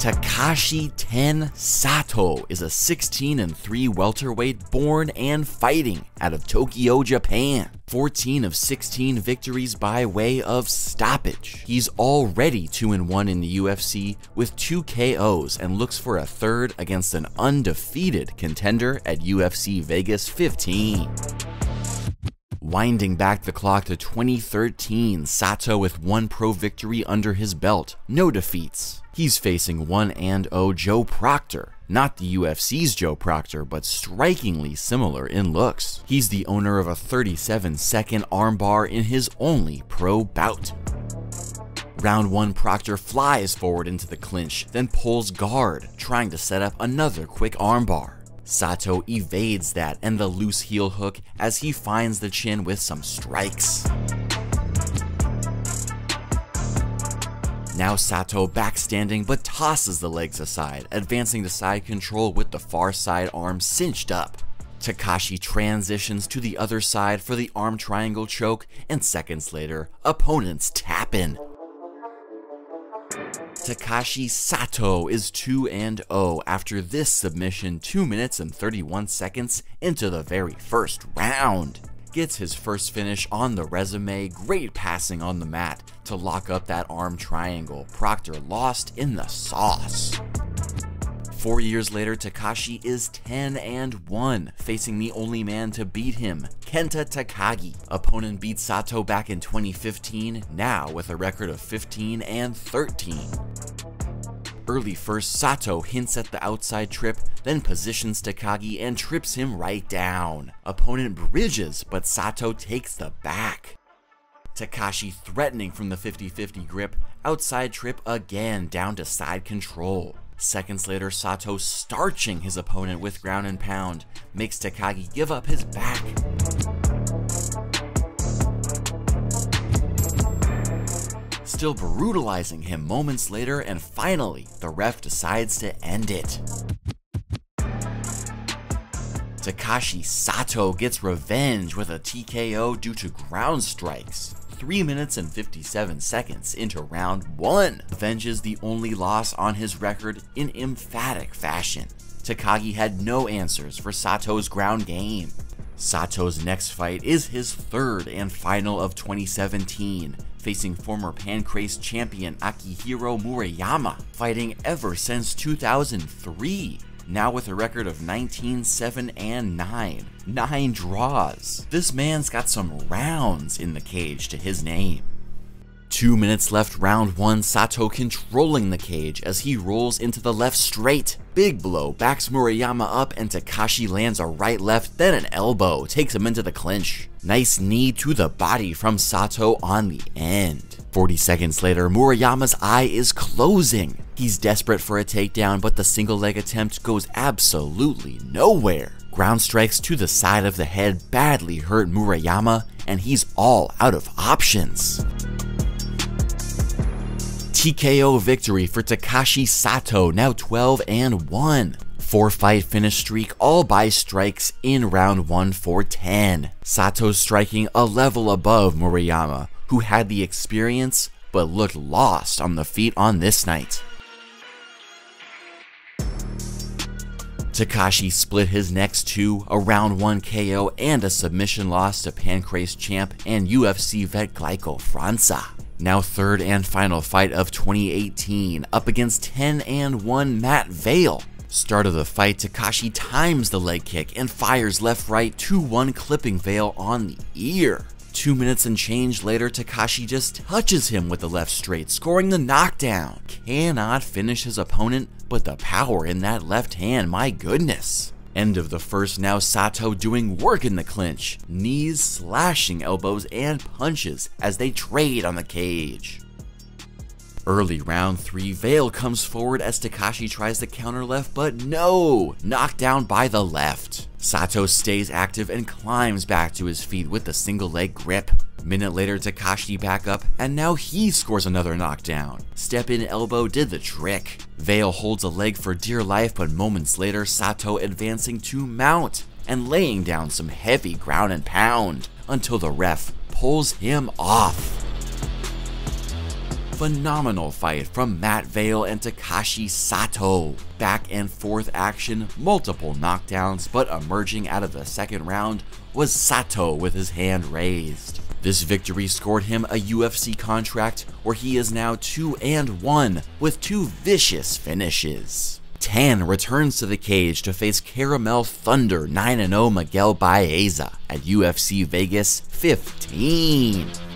Takashi Ten Sato is a 16 and 3 welterweight born and fighting out of Tokyo, Japan. 14 of 16 victories by way of stoppage. He's already 2 and 1 in the UFC with 2 KOs and looks for a third against an undefeated contender at UFC Vegas 15. Winding back the clock to 2013, Sato with one pro victory under his belt, no defeats. He's facing 1 and 0 Joe Proctor, not the UFC's Joe Proctor, but strikingly similar in looks. He's the owner of a 37 second armbar in his only pro bout. Round 1 Proctor flies forward into the clinch, then pulls guard, trying to set up another quick armbar. Sato evades that and the loose heel hook as he finds the chin with some strikes. Now Sato backstanding but tosses the legs aside, advancing to side control with the far side arm cinched up. Takashi transitions to the other side for the arm triangle choke, and seconds later, opponents tap in. Takashi Sato is 2 and 0 after this submission 2 minutes and 31 seconds into the very first round. Gets his first finish on the resume, great passing on the mat to lock up that arm triangle. Proctor lost in the sauce. Four years later, Takashi is 10 and 1, facing the only man to beat him, Kenta Takagi. Opponent beat Sato back in 2015, now with a record of 15 and 13. Early first, Sato hints at the outside trip, then positions Takagi and trips him right down. Opponent bridges, but Sato takes the back. Takashi threatening from the 50-50 grip, outside trip again down to side control. Seconds later, Sato starching his opponent with ground and pound, makes Takagi give up his back. Still brutalizing him moments later, and finally, the ref decides to end it. Takashi Sato gets revenge with a TKO due to ground strikes. 3 minutes and 57 seconds into round 1, avenges the only loss on his record in emphatic fashion. Takagi had no answers for Sato's ground game. Sato's next fight is his third and final of 2017, facing former Pancrase champion Akihiro Murayama, fighting ever since 2003 now with a record of 19, 7, and 9. 9 draws. This man's got some rounds in the cage to his name. Two minutes left round one, Sato controlling the cage as he rolls into the left straight. Big blow backs Murayama up and Takashi lands a right left, then an elbow, takes him into the clinch. Nice knee to the body from Sato on the end. 40 seconds later, Murayama's eye is closing. He's desperate for a takedown, but the single leg attempt goes absolutely nowhere. Ground strikes to the side of the head badly hurt Murayama, and he's all out of options. TKO victory for Takashi Sato, now 12 and 1. Four fight finish streak, all by strikes in round 1 for 10. Sato striking a level above Murayama, who had the experience but looked lost on the feet on this night. Takashi split his next two, a round 1 KO and a submission loss to Pancrase champ and UFC vet Glaico França. Now third and final fight of 2018, up against 10 and 1 Matt Vaile. Start of the fight, Takashi times the leg kick and fires left-right 2-1 clipping Vaile on the ear. Two minutes and change later, Takashi just touches him with the left straight, scoring the knockdown. Cannot finish his opponent, but the power in that left hand, my goodness. End of the first, now Sato doing work in the clinch, knees slashing elbows and punches as they trade on the cage. Early round 3, Vaile comes forward as Takashi tries to counter left, but no! Knocked down by the left. Sato stays active and climbs back to his feet with the single leg grip. Minute later, Takashi back up, and now he scores another knockdown. Step in elbow did the trick. Vaile holds a leg for dear life, but moments later, Sato advancing to mount and laying down some heavy ground and pound until the ref pulls him off. phenomenal fight from Matt Vaile and Takashi Sato. Back and forth action, multiple knockdowns, but emerging out of the second round was Sato with his hand raised. This victory scored him a UFC contract where he is now 2 and 1 with two vicious finishes. Ten returns to the cage to face Caramel Thunder 9-0 Miguel Baeza at UFC Vegas 15.